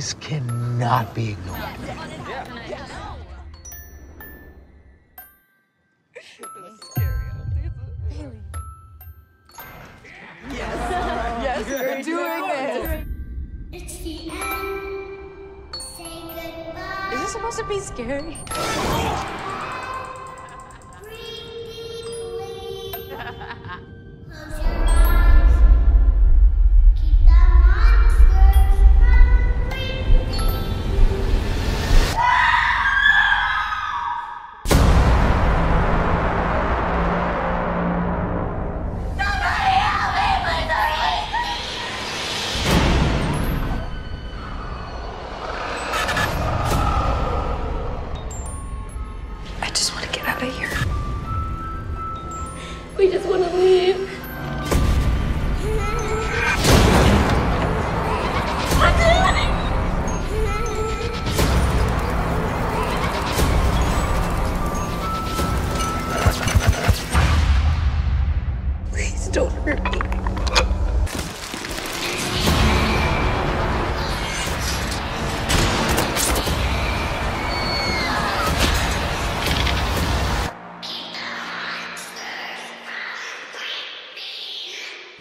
This cannot be ignored. Yes, Yes, we're doing it. It's the end. Say goodbye. Is this supposed to be scary? Breathe deeply. Out of here. We just want to leave.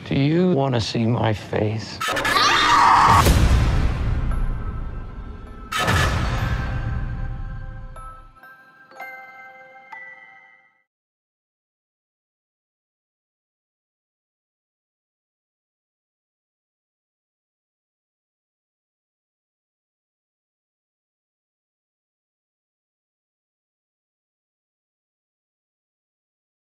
Do you want to see my face?